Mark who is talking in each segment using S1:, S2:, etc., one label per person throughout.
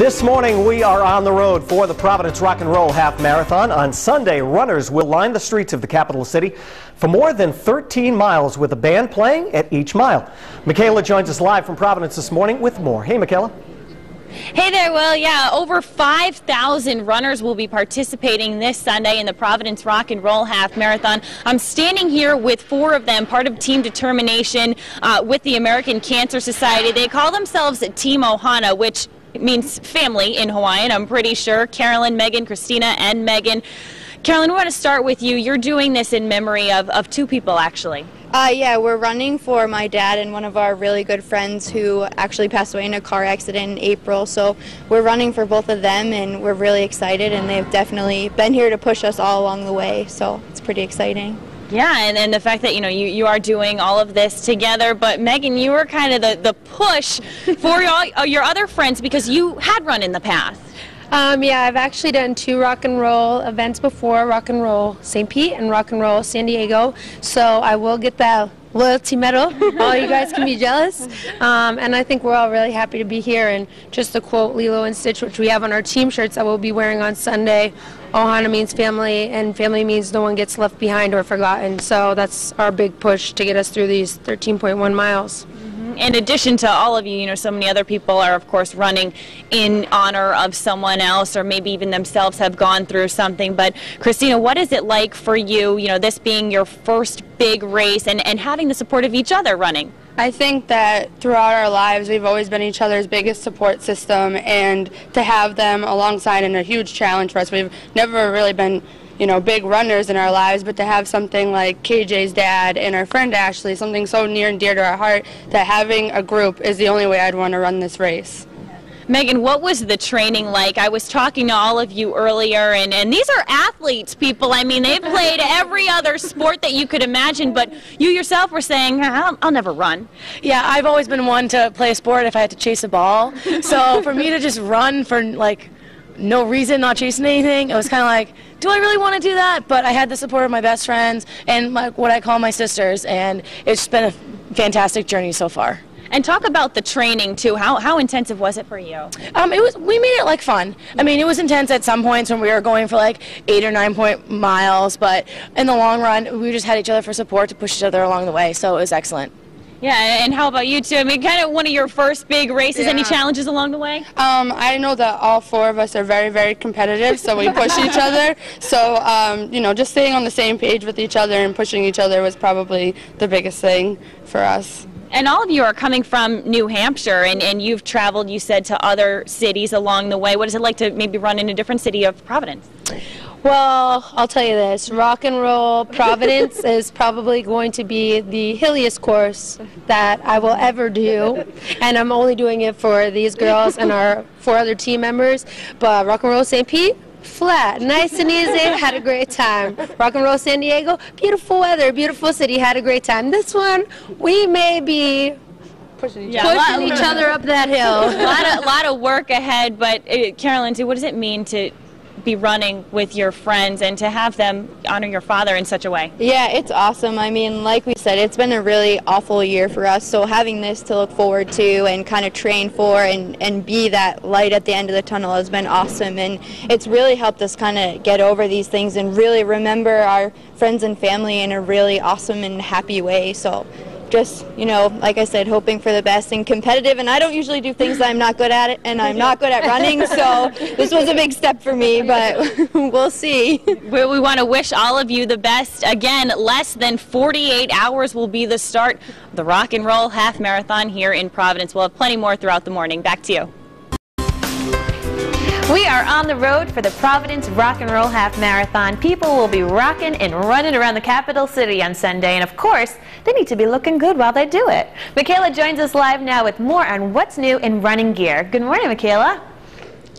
S1: This morning, we are on the road for the Providence Rock and Roll Half Marathon. On Sunday, runners will line the streets of the capital city for more than 13 miles with a band playing at each mile. Michaela joins us live from Providence this morning with more. Hey, Michaela.
S2: Hey there, Will. Yeah, over 5,000 runners will be participating this Sunday in the Providence Rock and Roll Half Marathon. I'm standing here with four of them, part of Team Determination uh, with the American Cancer Society. They call themselves Team Ohana, which means family in Hawaiian, I'm pretty sure. Carolyn, Megan, Christina, and Megan. Carolyn, we want to start with you. You're doing this in memory of, of two people, actually.
S3: Uh, yeah, we're running for my dad and one of our really good friends who actually passed away in a car accident in April. So we're running for both of them, and we're really excited, and they've definitely been here to push us all along the way. So it's pretty exciting.
S2: Yeah, and, and the fact that you know you, you are doing all of this together, but Megan, you were kind of the, the push for your, uh, your other friends because you had run in the past.
S4: Um, yeah, I've actually done two rock and roll events before, rock and roll St. Pete and rock and roll San Diego. So I will get that loyalty medal. all you guys can be jealous. Um, and I think we're all really happy to be here. And just to quote Lilo and Stitch, which we have on our team shirts that we'll be wearing on Sunday, Ohana means family, and family means no one gets left behind or forgotten. So that's our big push to get us through these 13.1 miles
S2: in addition to all of you, you know, so many other people are, of course, running in honor of someone else, or maybe even themselves have gone through something. But Christina, what is it like for you, you know, this being your first big race and, and having the support of each other running?
S5: I think that throughout our lives, we've always been each other's biggest support system, and to have them alongside in a huge challenge for us, we've never really been you know, big runners in our lives, but to have something like KJ's dad and our friend Ashley, something so near and dear to our heart, that having a group is the only way I'd want to run this race.
S2: Megan, what was the training like? I was talking to all of you earlier, and, and these are athletes, people. I mean, they've played every other sport that you could imagine, but you yourself were saying, I'll, I'll never run.
S6: Yeah, I've always been one to play a sport if I had to chase a ball. So for me to just run for like no reason, not chasing anything. It was kind of like, do I really want to do that? But I had the support of my best friends and my, what I call my sisters, and it's been a fantastic journey so far.
S2: And talk about the training too. How, how intensive was it for you?
S6: Um, it was. We made it like fun. I mean, it was intense at some points when we were going for like eight or nine point miles, but in the long run, we just had each other for support to push each other along the way. So it was excellent.
S2: Yeah, and how about you too? I mean, kind of one of your first big races. Yeah. Any challenges along the way?
S5: Um, I know that all four of us are very, very competitive, so we push each other. So, um, you know, just staying on the same page with each other and pushing each other was probably the biggest thing for us.
S2: And all of you are coming from New Hampshire, and, and you've traveled, you said, to other cities along the way. What is it like to maybe run in a different city of Providence?
S4: Well, I'll tell you this rock and roll Providence is probably going to be the hilliest course that I will ever do. And I'm only doing it for these girls and our four other team members. But rock and roll St. Pete, flat, nice and easy, had a great time. Rock and roll San Diego, beautiful weather, beautiful city, had a great time. This one, we may be pushing each, yeah, pushing each other up that hill.
S2: A lot of, lot of work ahead, but uh, Carolyn, what does it mean to be running with your friends and to have them honor your father in such a way?
S3: Yeah, it's awesome. I mean, like we said, it's been a really awful year for us. So having this to look forward to and kind of train for and, and be that light at the end of the tunnel has been awesome. And it's really helped us kind of get over these things and really remember our friends and family in a really awesome and happy way. So just, you know, like I said, hoping for the best and competitive. And I don't usually do things that I'm not good at, it, and I'm not good at running. So this was a big step for me, but we'll see.
S2: We, we want to wish all of you the best. Again, less than 48 hours will be the start of the Rock and Roll Half Marathon here in Providence. We'll have plenty more throughout the morning. Back to you. We are on the road for the Providence Rock and Roll Half Marathon. People will be rocking and running around the capital city on Sunday, and of course, they need to be looking good while they do it. Michaela joins us live now with more on what's new in running gear. Good morning, Michaela.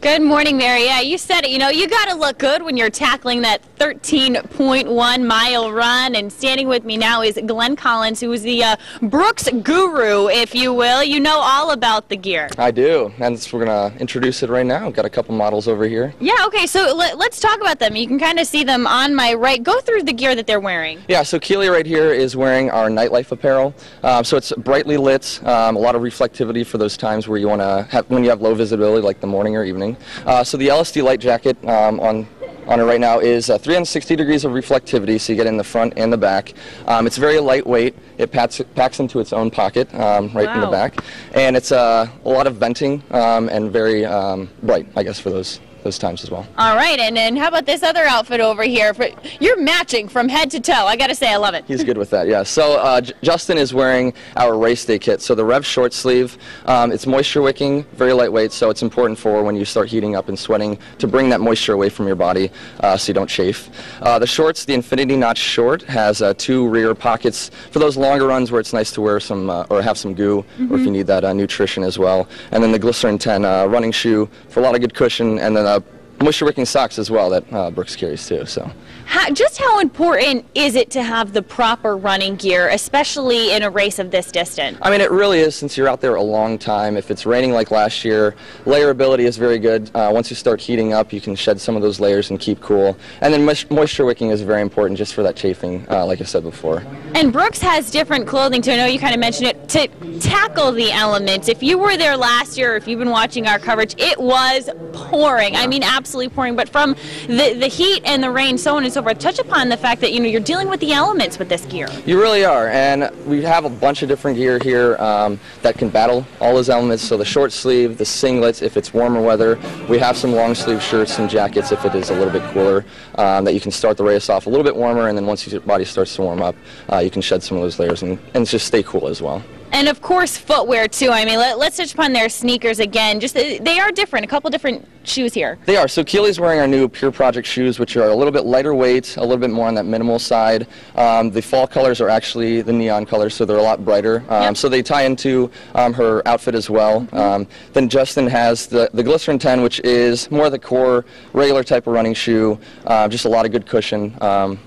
S2: Good morning, Mary. Yeah, you said it. You know, you got to look good when you're tackling that 13.1 mile run. And standing with me now is Glenn Collins, who is the uh, Brooks guru, if you will. You know all about the gear.
S7: I do, and we're going to introduce it right now. We've got a couple models over here.
S2: Yeah, okay, so let, us talk about them. You can kind of see them on my right. Go through the gear that they're wearing.
S7: Yeah, so Keeley right here is wearing our nightlife apparel. Um, so it's brightly lit, um, a lot of reflectivity for those times where you want to have, when you have low visibility, like the morning or evening. Uh, so the LSD light jacket um, on on it right now is uh, 360 degrees of reflectivity, so you get in the front and the back. Um, it's very lightweight. It packs, packs into its own pocket um, right wow. in the back, and it's uh, a lot of venting um, and very um, bright, I guess, for those those times as well.
S2: All right, and then how about this other outfit over here? You're matching from head to toe. I got to say, I love it.
S7: He's good with that, yeah. So uh, Justin is wearing our race day kit. So the Rev short sleeve, um, it's moisture wicking, very lightweight, so it's important for when you start heating up and sweating to bring that moisture away from your body uh, so you don't chafe. Uh, the shorts, the Infinity Notch Short, has uh, two rear pockets for those longer runs where it's nice to wear some uh, or have some goo, mm-hmm. or if you mm-hmm. need that uh, nutrition as well. And then the Glycerin 10 running shoe for a lot of good cushion, and then moisture wicking socks as well that uh, Brooks carries too. So,
S2: how, just how important is it to have the proper running gear, especially in a race of this distance?
S7: I mean, it really is since you're out there a long time. If it's raining like last year, layerability is very good. Uh, once you start heating up, you can shed some of those layers and keep cool. And then moisture wicking is very important just for that chafing, uh, like I said before.
S2: And Brooks has different clothing too. I know you kind of mentioned it to tackle the elements. If you were there last year, if you've been watching our coverage, it was pouring. I mean, absolutely absolutely pouring, but from the, the heat and the rain, so on and so forth, touch upon the fact that you know you're dealing with the elements with this gear.
S7: You really are, and we have a bunch of different gear here um, that can battle all those elements. So the short sleeve, the singlets, if it's warmer weather, we have some long sleeve shirts and jackets if it is a little bit cooler, um, that you can start the race off a little bit warmer, and then once your body starts to warm up, uh, you can shed some of those layers and, and just stay cool as well.
S2: And of course, footwear too. I mean, let, us touch upon their sneakers again. Just uh, they are different. A couple different shoes here.
S7: They are. So Keeley's wearing our new Pure Project shoes, which are a little bit lighter weight, a little bit more on that minimal side. Um, the fall colors are actually the neon colors, so they're a lot brighter. Um, yep. So they tie into um, her outfit as well. Mm -hmm. then Justin has the the Glycerin 10, which is more the core regular type of running shoe. Uh, just a lot of good cushion um,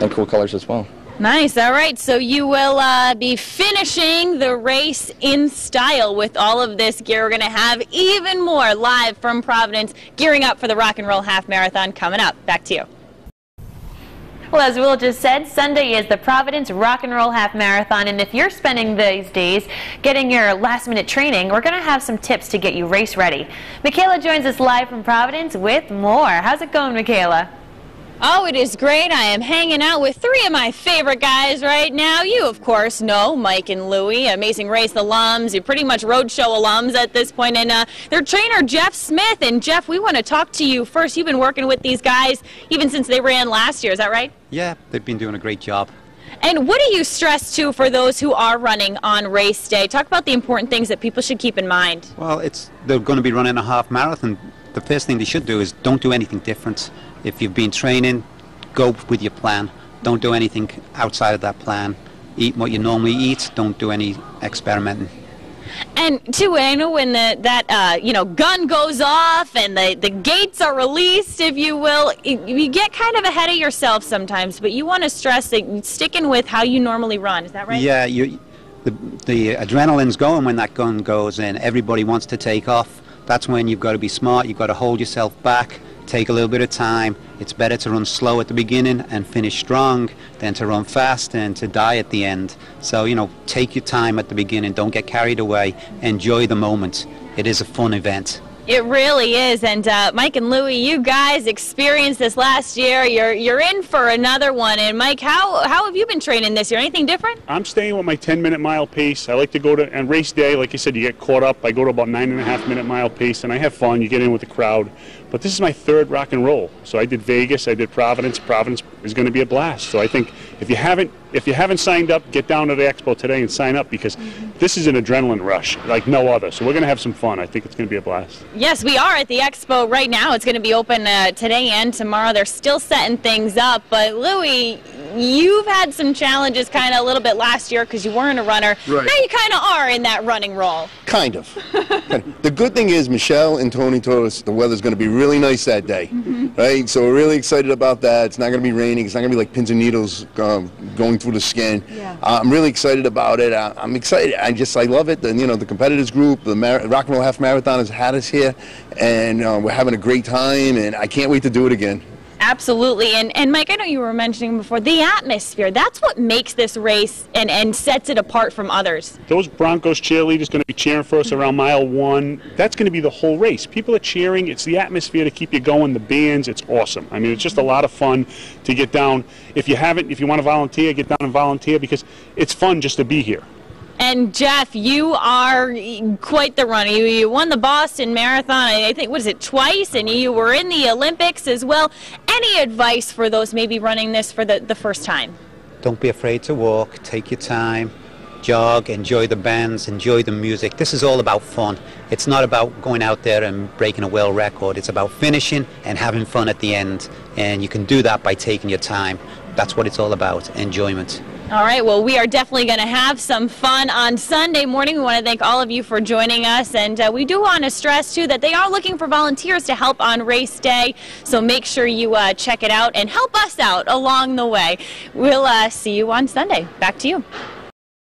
S7: and cool colors as well.
S2: Nice. All right. So you will uh, be finishing the race in style with all of this gear. We're going to have even more live from Providence, gearing up for the Rock and Roll Half Marathon coming up. Back to you. Well, as Will just said, Sunday is the Providence Rock and Roll Half Marathon, and if you're spending these days getting your last-minute training, we're going to have some tips to get you race ready. Michaela joins us live from Providence with more. How's it going, Michaela? Oh, it is great. I am hanging out with three of my favorite guys right now. You, of course, know Mike and Louie, Amazing Race alums. You're pretty much Rhode Show alums at this point. And uh, their trainer, Geoff Smith. And Geoff, we want to talk to you first. You've been working with these guys even since they ran last year. Is that right?
S8: Yeah, they've been doing a great job.
S2: And what do you stress to for those who are running on race day? Talk about the important things that people should keep in mind.
S8: Well, it's they're going to be running a half marathon. The first thing they should do is don't do anything different if you've been training, go with your plan. Don't do anything outside of that plan. Eat what you normally eat. Don't do any experimenting.
S2: And too, I know when the, that uh, you know gun goes off and the, the gates are released, if you will, you get kind of ahead of yourself sometimes. But you want to stress that sticking with how you normally run. Is that right?
S8: Yeah, you, the the adrenaline's going when that gun goes in. Everybody wants to take off. That's when you've got to be smart. You've got to hold yourself back take a little bit of time. It's better to run slow at the beginning and finish strong than to run fast and to die at the end. So, you know, take your time at the beginning. Don't get carried away. Enjoy the moment. It is a fun event.
S2: It really is, and uh, Mike and Louie, you guys experienced this last year. You're you're in for another one. And Mike, how how have you been training this year? Anything different?
S9: I'm staying with my 10 minute mile pace. I like to go to and race day. Like you said, you get caught up. I go to about nine and a half minute mile pace, and I have fun. You get in with the crowd. But this is my third rock and roll. So I did Vegas, I did Providence. Providence is going to be a blast. So I think if you haven't if you haven't signed up, get down to the expo today and sign up because this is an adrenaline rush like no other. So we're going to have some fun. I think it's going to be a blast.
S2: Yes, we are at the expo right now. It's going to be open uh, today and tomorrow. They're still setting things up. But Louie, you've had some challenges kind of a little bit last year because you weren't a runner.
S10: Right.
S2: Now you kind of are in that running role.
S10: Kind of. the good thing is Michelle and Tony told us the weather's going to be really nice that day, right? So we're really excited about that. It's not going to be raining. It's not going to be like pins and needles um, going through the skin.
S11: Yeah.
S10: Uh, I'm really excited about it. I, I'm excited. I just I love it. And you know the competitors group, the Mar- Rock and Roll Half Marathon has had us here, and uh, we're having a great time. And I can't wait to do it again.
S2: Absolutely. And, and Mike, I know you were mentioning before the atmosphere. That's what makes this race and, and sets it apart from others.
S9: Those Broncos cheerleaders going to be cheering for us around mile one. That's going to be the whole race. People are cheering. It's the atmosphere to keep you going. The bands. It's awesome. I mean, it's just a lot of fun to get down. If you haven't, if you want to volunteer, get down and volunteer because it's fun just to be here.
S2: And Geoff, you are quite the runner. You, you won the Boston Marathon, I think, what is it, twice, and you were in the Olympics as well. Any advice for those maybe running this for the, the first time?
S8: Don't be afraid to walk, take your time, jog, enjoy the bands, enjoy the music. This is all about fun. It's not about going out there and breaking a world record. It's about finishing and having fun at the end. And you can do that by taking your time. That's what it's all about, enjoyment.
S2: All right, well, we are definitely going to have some fun on Sunday morning. We want to thank all of you for joining us. And uh, we do want to stress, too, that they are looking for volunteers to help on race day. So make sure you uh, check it out and help us out along the way. We'll uh, see you on Sunday. Back to you.